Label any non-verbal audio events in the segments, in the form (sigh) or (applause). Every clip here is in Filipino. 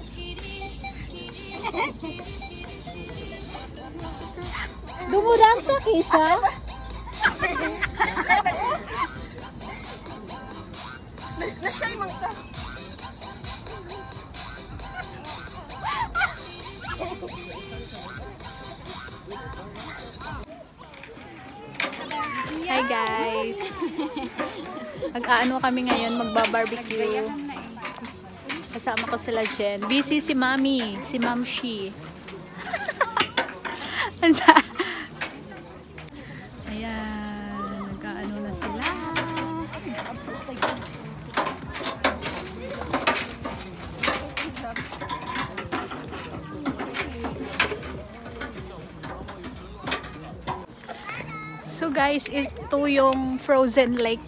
(laughs) Dumudang sa Kisha? Nasay man ka. Hi guys! (laughs) Mag-aano kami ngayon, magba-barbecue. Kasama ko sila Jen. Busy si Mami, si Ma'am Shi. (laughs) Ayan, nag-aano na sila. So guys, ito yung frozen lake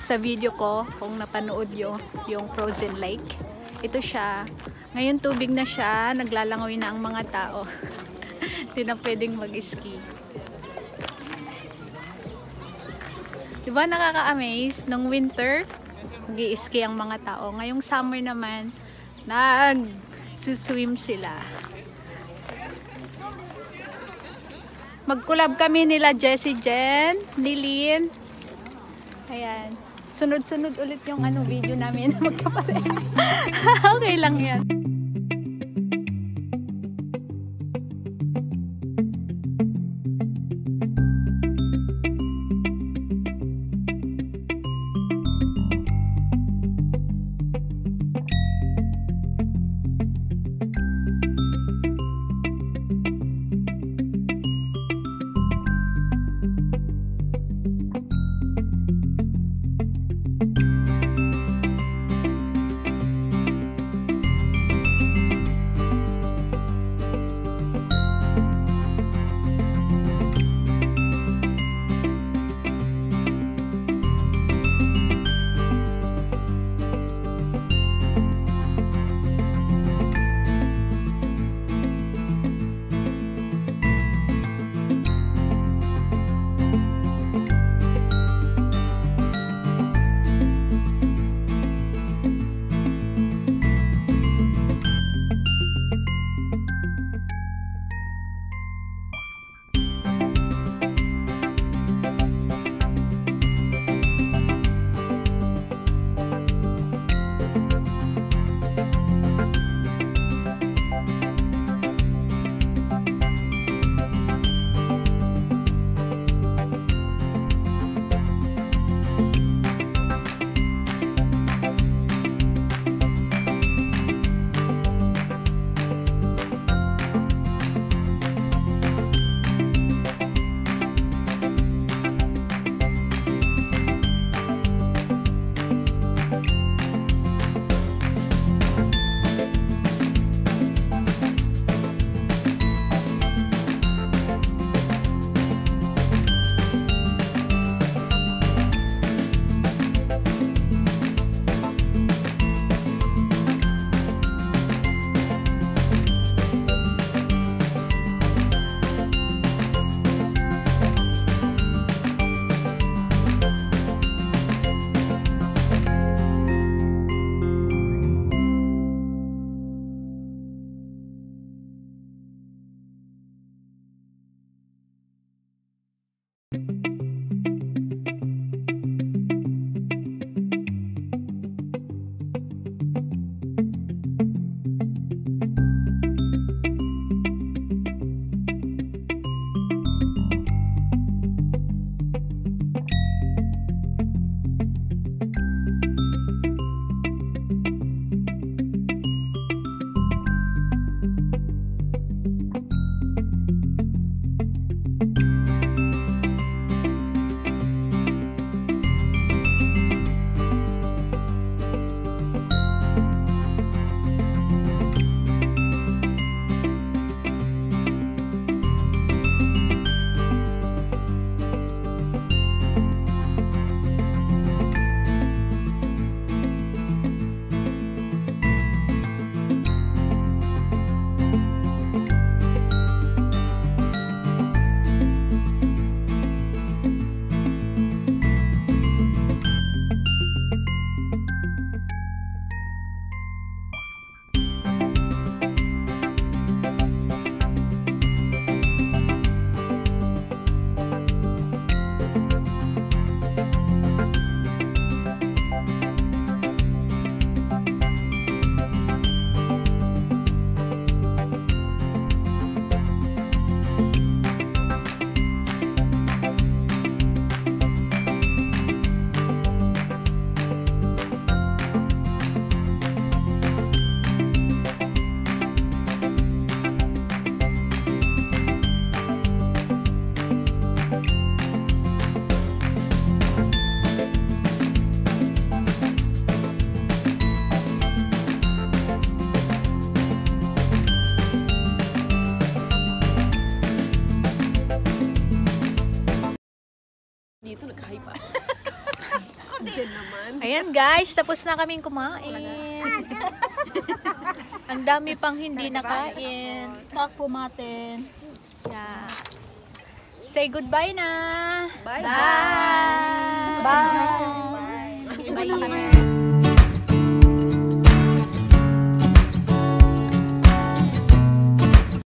sa video ko. Kung napanood nyo yung frozen lake. Ito siya. Ngayon tubig na siya. Naglalangoy na ang mga tao. (laughs) Hindi na pwedeng mag-ski. Diba nakaka-amaze? Nung winter, mag ski ang mga tao. Ngayong summer naman, nag-swim sila. Mag-collab kami nila Jessie Jen, Nilin. Ayan. Sunod-sunod ulit yung ano video namin (laughs) na magkapareha. (laughs) okay lang yan. Diyan naman. Ayan guys, tapos na kaming kumain. Ang dami pang hindi nakain. Kakpumatin. Yeah. Say goodbye na. Bye. Bye. Bye. Bye. Bye. Bye. Bye. Bye.